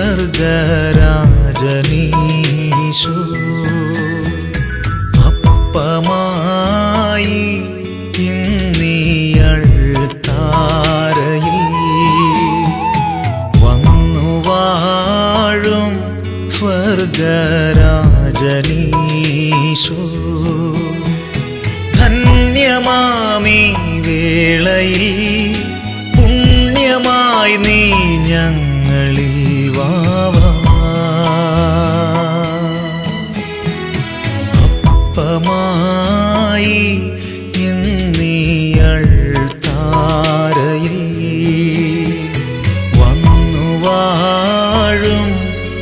സ്വർഗരാജനീശു. അപ്പമായി ഇന്നിയൾ താരയിൽ വന്നു സ്വർഗരാജനീശു. ധന്യമാമീ വേളയിൽ ഇന്നീയൾ താരയിൽ വന്നു വാഴും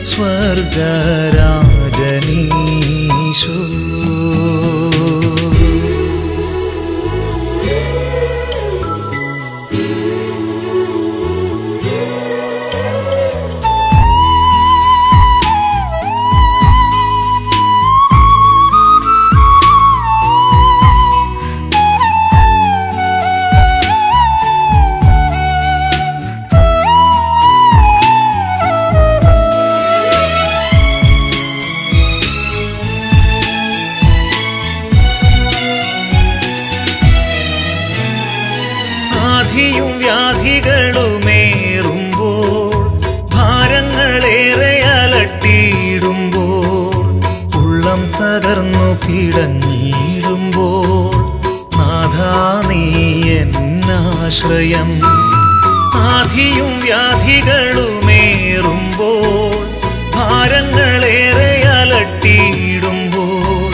സ്വർഗരാജനീശോ ആധിയും വ്യാധികളുമേറുമ്പോൾ ഭാരങ്ങളേറെ അലട്ടിയിടുമ്പോൾ ഉള്ളം തകർന്നു കിടങ്ങിയിടുമ്പോൾ നാഥാ നീ എന്നാശ്രയം ആധിയും വ്യാധികളുമേറുമ്പോൾ ഭാരങ്ങളേറെ അലട്ടിയിടുമ്പോൾ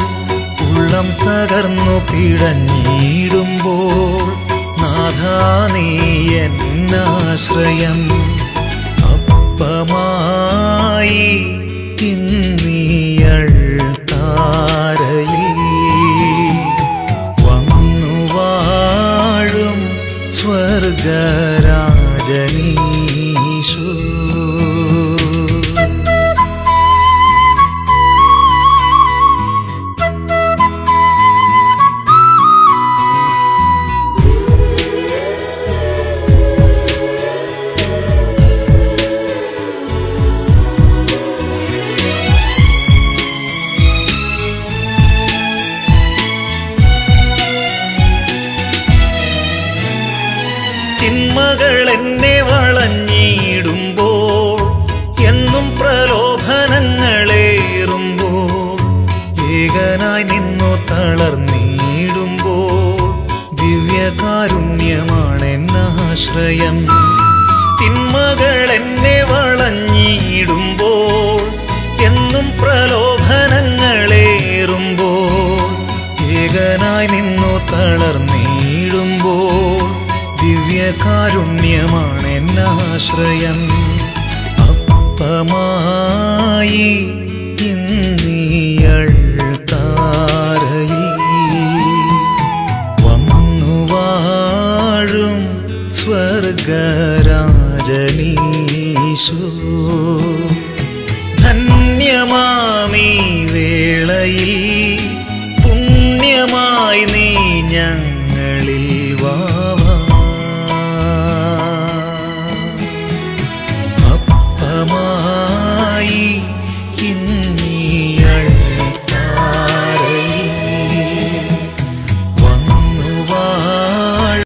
ഉള്ളം തകർന്നു പിടഞ്ഞിടുമ്പോൾ നാഥാ നീ എന്നാശ്രയം അപ്പമായി ഇന്നീയൾ താരയിൽ വന്നു വാഴും സ്വർഗരാജനീശോ എന്നെ വളഞ്ഞിടുമ്പോൾ എന്നും പ്രലോഭനങ്ങളേറുമ്പോൾ ഏകനായി നിന്നു തളർന്നിടുമ്പോൾ ദിവ്യകാരുണ്യമാണ് എന്നാശ്രയം തിന്മകൾ എന്നെ ദിവ്യകാരുണ്യമാണ് എന്നാശ്രയം അപ്പമായി സ്വർഗരാജനീശോ. ധന്യമാമീ വേളയിൽ പുണ്യമായി നീ ഞങ്ങളിൽ വാ.